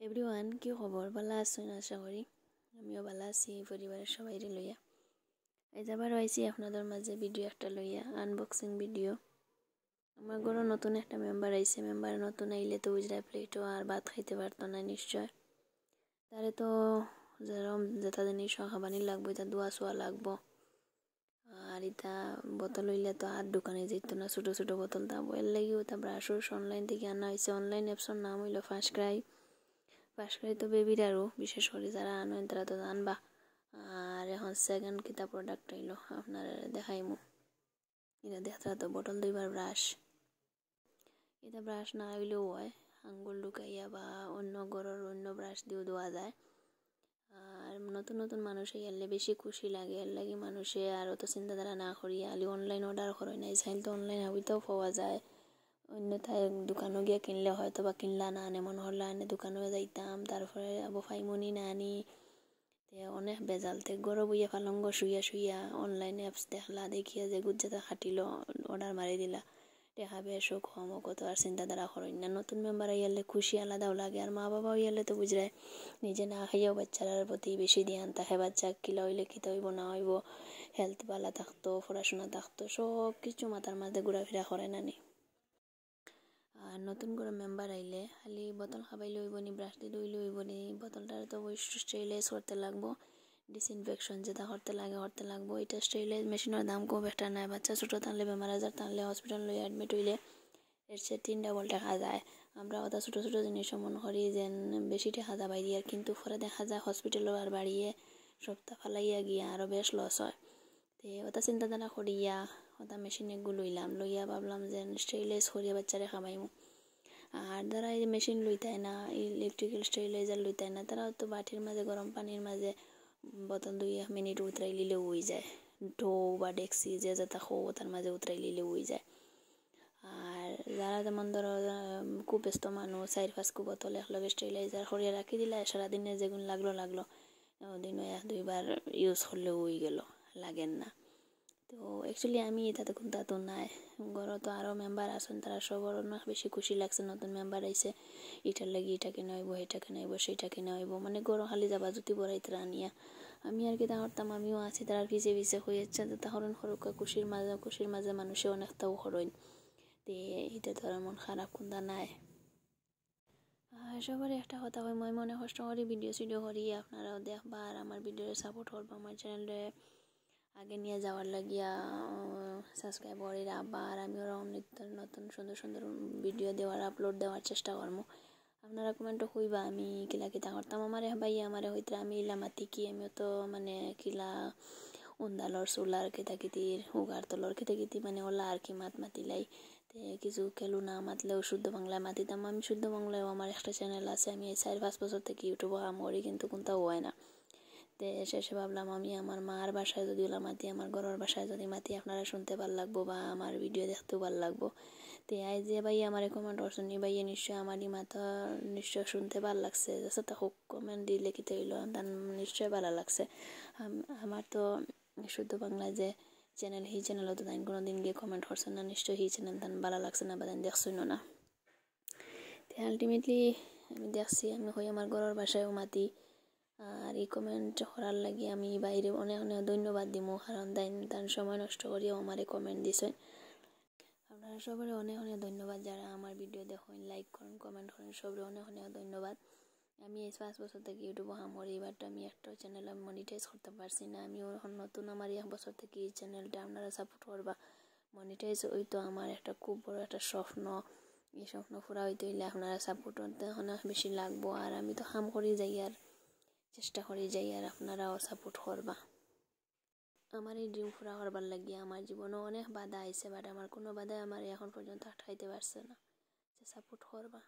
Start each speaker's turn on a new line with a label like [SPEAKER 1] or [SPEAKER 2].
[SPEAKER 1] Everyone কি খবর? ভালো আছেন? আশা করি আমিও ভালো আছি, পরিবারের সবাই লইয়া। এই যাবার আইসি আপনাদের মাঝে ভিডিও একটা লইয়া আনবক্সিং ভিডিও আমার ঘরও নতুন একটা মেম্বার আইসে মেম্বার নতুন আইলে তো উজরা প্লেটও আর ভাত খাইতে পারতো না নিশ্চয়। তারে তো যেরকম যেটা জিনিস খাবানি লাগবো, এটা দোয়া শোয়া লাগবো। আর এটা বোতল হইলে তো আর দোকানে যেত না, ছোটো ছোটো বোতল তা এর লাগিও তা ব্রাশ অনলাইন থেকে আনা হয়েছে অনলাইন অ্যাপসর নাম হইল ফার্স্ট ক্রাই পাশকারি তো বেবির আরও বিশেষ করে যারা আনেন তারা তো জানবা আর এখন সেকেন্ড কিতা প্রোডাক্ট হইল আপনার দেখাইমু। এটা দেখা তো বটল দুইবার ব্রাশ এটা ব্রাশ না হইলেও হয়, আঙ্গুল ঢুকাইয়া বা অন্য গরর অন্য ব্রাশ দিয়েও দেওয়া যায়। আর নতুন নতুন মানুষ এলে বেশি খুশি লাগে, এর লাগে মানুষে আর অত চিন্তাধারা না করিয়া আলি অনলাইন অর্ডার করে নাই, চাইলে তো অনলাইন হইতেও পাওয়া যায়। অন্যথায় দোকানও গিয়ে কিনলে হয়তো বা কিনলা না আনে মনে হল আনে দোকানেও যাইতাম তারপরে আবু ফাইমনি না আনি তে অনেক বেজাল, তে গরো বইয়া ফালঙ্গ শুইয়া শুইয়া অনলাইন অ্যাপস দেখলা, দেখিয়া যে গুজ্জাতে খাটিল অর্ডার মারি দিলা, দেখা বেশ কম কত আর চিন্তাধারা করেন না নতুন মেম্বার আইয়ালে খুশি আলাদাও লাগে আর মা বাবা হইয়ালে তো বুঝরায় নিজে না খাইয়াও বাচ্চার প্রতি বেশি ধ্যান থাকে বাচ্চা কিলা হইলে কিতা হইব, না হইব হেলথ ভালো থাকতো পড়াশোনা থাকতো সব কিছু মাথার মাঝে ঘোরাফেরা করে না নি আর নতুন করে মেম্বার আইলে খালি বোতল খাবাই হইব নি ব্রাশ দিলে হইলে হইব নি বোতলটার তো স্টেরিলাইজ করতে লাগবো ডিসইনফেকশন যেটা করতে লাগে করতে লাগবো, এটা স্টেরিলাইজ মেশিনের দাম খুব একটা নাই। বাচ্চা ছোটো টানলে বেমার আজার টানলে হসপিটাল লই অ্যাডমিট হইলে এর সে তিন ডাবল টাকা যায়। আমরা ওটা ছোটো ছোটো জিনিস মনে করি যে, বেশি টাকা যাবাই দিয়ে, কিন্তু পরে দেখা যায় হসপিটালও আর বাড়িয়ে সপ্তাহ ফালাইয়া গিয়া আরও বেশ লস হয়। তে ওটা চিন্তাধারা করিয়া, ওটা মেশিন এগুলো লইলাম লইয়া ভাবলাম যে স্টেরিলাইজ করিয়া বাচ্চারে খামাইমু আর যারা এই মেশিন লইতায় না ইলেকট্রিক্যাল স্টেরিলাইজার লইতায় না, তারা তো বাটির মাঝে, গরম পানির মাঝে বোতল দুই মিনিট উতরাই লিলে উই যায়। ঢৌ বা ডেক্সি যে যেটা খো তার মাঝে উতরাই লিলে উই যায়। আর যারা যেমন ধরো খুব ব্যস্ত মানুষ, চার পাঁচ কু বোতল একলগে স্টেরিলাইজার করিয়া রাখি দিলে, সারাদিনে যেগুন লাগল লাগল, দিন এক দুইবার ইউজ করলে উই গেল, লাগেন না। তো অ্যাকচুয়ালি আমি এটাতে কোনটা তো নাই ঘরত আরও মেম্বার আছেন, তারা সবর অনেক বেশি খুশি লাগছে, নতুন মেম্বার আইসে এটার লাগি এটা কিনে হইব এটা কিনে হইব সেটা কিনে হইব মানে গরো খালি যাবা জুতি বড়াইতে আনিয়া। আমি আর কি তাহরতাম, আমিও আছি, তারা পিছে পিছে হয়ে যাচ্ছে, তো তাহরণ সরকা খুশির মাঝে খুশির মাঝে মানুষে অনেকটাও হরইন। তে এটা তো মন খারাপ কোনটা নাই। সবার একটা কথা হয়, মই মনে কষ্ট করি ভিডিও সিডিও করি, আপনারাও দেখবা, আর আমার ভিডিও সাপোর্ট করব, আমার চ্যানেলে আগে নিয়ে যাওয়ার লাগিয়া সাবস্ক্রাইব করি আবার আমি ওরা অনেক নতুন, সুন্দর সুন্দর ভিডিও দেওয়ার আপলোড দেওয়ার চেষ্টা করব। আপনারা কমেন্টও কইবা আমি কিলা কিতা করতাম। আমারে ভাই আমারে হইতে আমি ইলা মাতি কি, আমিও তো মানে কিলা উন্দালর চুলার কেতা কিতির উগার তলর কেতা কিতি মানে ওলা আর কি মাত মাতিলাই। তে কিছু কেলু না মাতলেও শুদ্ধ বাংলায় মাতিতাম। আমি শুদ্ধ বাংলায়ও আমার একটা চ্যানেল আছে, আমি এই চার পাঁচ বছর থেকে ইউটিউবে কাম করি, কিন্তু কোনটাও হয় না। তে শেষে ভাবলাম, আমি আমার মার বাসায় যদি ওলা মাতি, আমার ঘরের বাসায় যদি মাতি, আপনারা শুনতে ভালো লাগবো বা আমার ভিডিও দেখতেও ভালো লাগবো। তে আই যে ভাই আমার কমেন্ট করছেন ভাইয়ে নিশ্চয় আমারই মাথা নিশ্চয় শুনতে ভালো লাগছে। তা হোক কমেন্ট দিলে কি তৈল তার নিশ্চয় ভালো লাগছে। আমার তো শুদ্ধ বাংলা যে চ্যানেল সেই চ্যানেলও তো তাই কোনো দিন গিয়ে কমেন্ট করছেন না নিশ্চয় সেই চ্যানেল তান ভালো লাগছে না বা তাই না। তে আলটিমেটলি আমি দেখছি, আমি হই আমার ঘরের বাসায়ও মাতি। কমেন্ট করার লাগে আমি বাইরে অনেক অনেক ধন্যবাদ দিব কারণ তাই তার সময় নষ্ট করিও আমারে কমেন্ট দিছেন। আপনারা সবাই অনেক অনেক ধন্যবাদ, যারা আমার ভিডিও দেখেন লাইক করেন কমেন্ট করেন সবাই অনেক অনেক ধন্যবাদ। আমি এই পাঁচ বছর থেকে ইউটিউবে আমার এবার আমি একটা চ্যানেল আমি মনিটাইজ করতে পারছি না, আমি এখন নতুন আমার এক বছর থেকে এই চ্যানেলটা আপনারা সাপোর্ট করবা। মনিটাইজ ওই তো আমার একটা খুব বড় একটা স্বপ্ন, এই স্বপ্ন পুরা হইতে হইলে আপনারা সাপোর্ট করতে অনেক বেশি লাগবো, আর আমি তো হাম করি যাই আর। চেষ্টা করে যাই আর আপনারাও সাপোর্ট করবা। আমার এই ড্রিম পুরা করবার লাগিয়ে আমার জীবনে অনেক বাধা আইছে বাট আমার কোনো বাধাই আমার এখন পর্যন্ত আটকাইতে পারছে না। সাপোর্ট করবা।